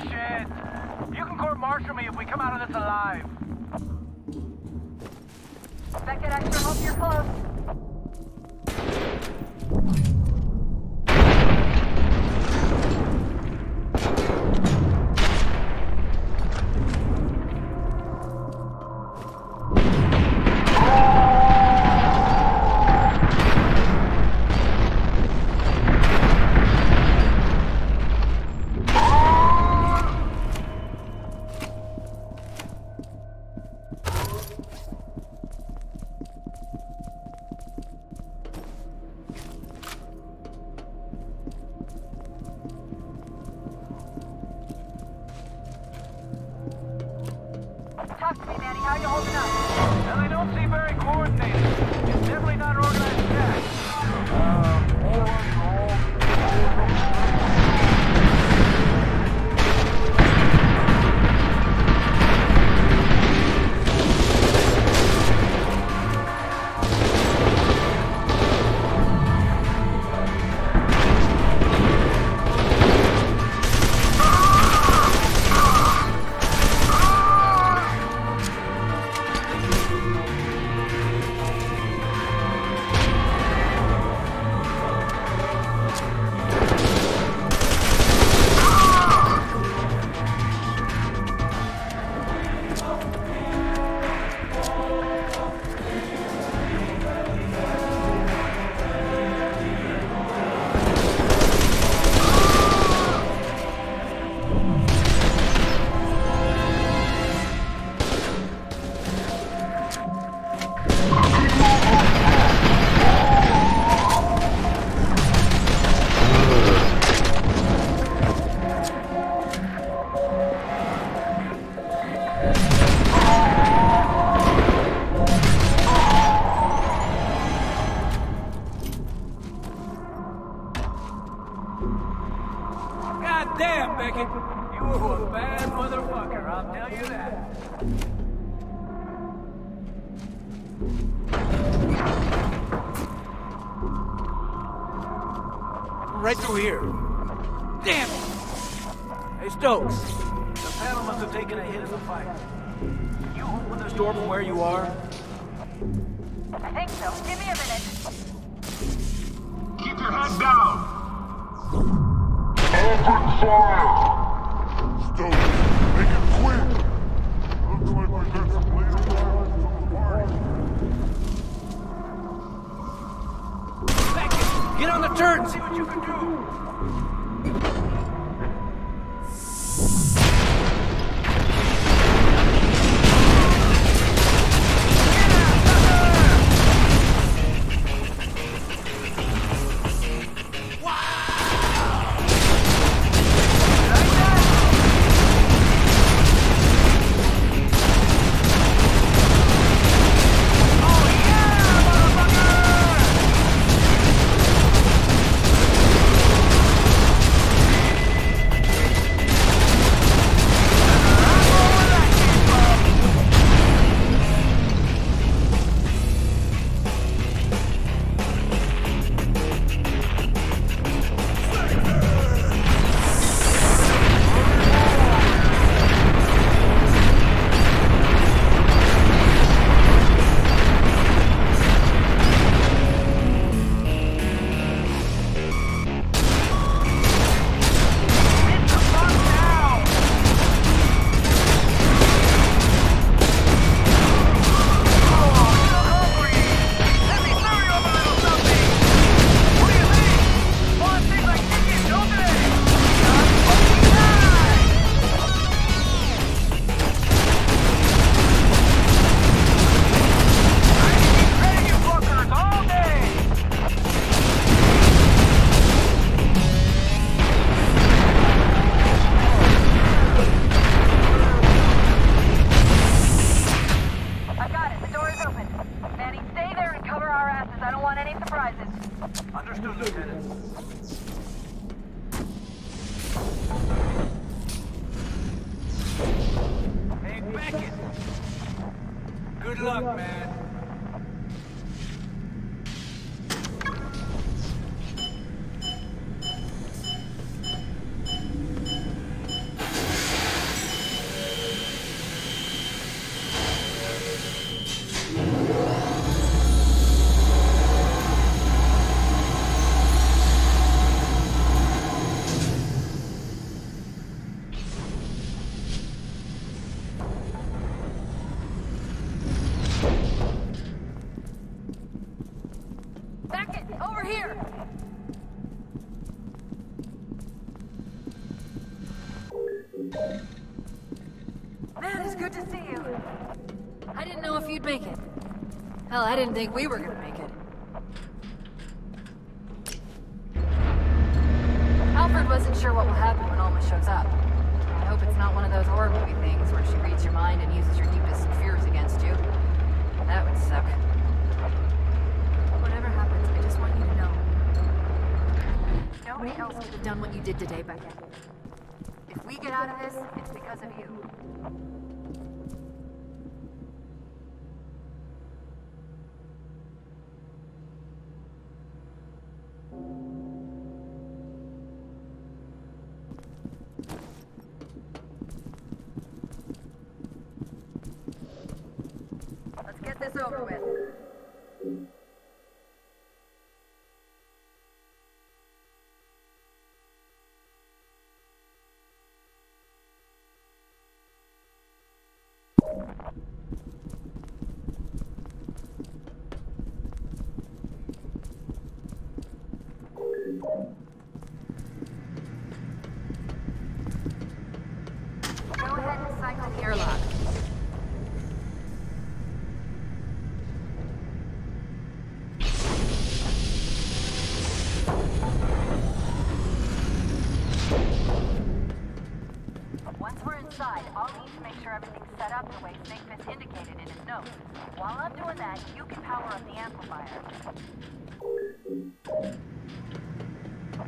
Bullshit. You can court-martial me if we come out of this alive. Becket, I sure hope you're close. Right through here. Damn it! Hey, Stokes. The panel must have taken a hit in the fight. You open this door from where you are? I think so. Give me a minute. Keep your head down. Open fire! Stokes, make it quick! Looks like we got some later violence from the party. Becket, and see what you can do. Luck, man. Hell, I didn't think we were gonna make it. Halford wasn't sure what will happen when Alma shows up. I hope it's not one of those horror movie things where she reads your mind and uses your deepest fears against you. That would suck. Whatever happens, I just want you to know. Nobody else could have done what you did today, Becket. If we get out of this, it's because of you. That, you can power up the amplifier.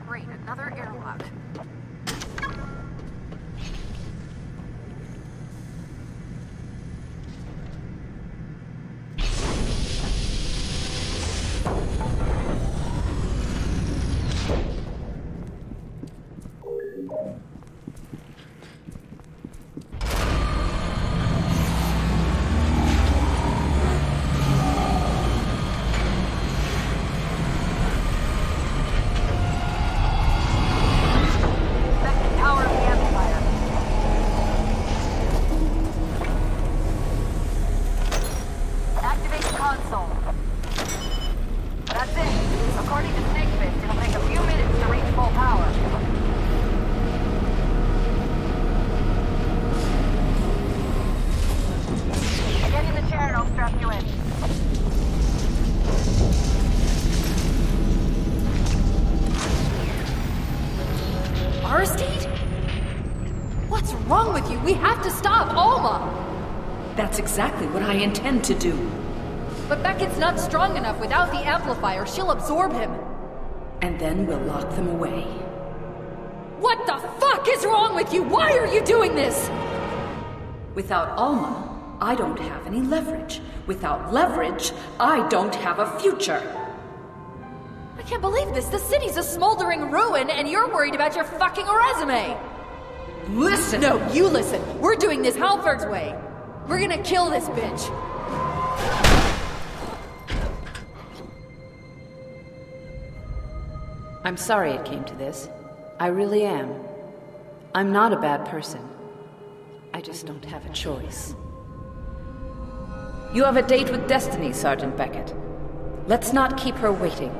Great, another airlock. That's exactly what I intend to do. But Becket's not strong enough without the amplifier. She'll absorb him. And then we'll lock them away. What the fuck is wrong with you? Why are you doing this? Without Alma, I don't have any leverage. Without leverage, I don't have a future. I can't believe this. The city's a smoldering ruin, and you're worried about your fucking resume. Listen! No, you listen. We're doing this Halford's way. We're gonna kill this bitch. I'm sorry it came to this. I really am. I'm not a bad person. I just don't have a choice. You have a date with Destiny, Sergeant Becket. Let's not keep her waiting.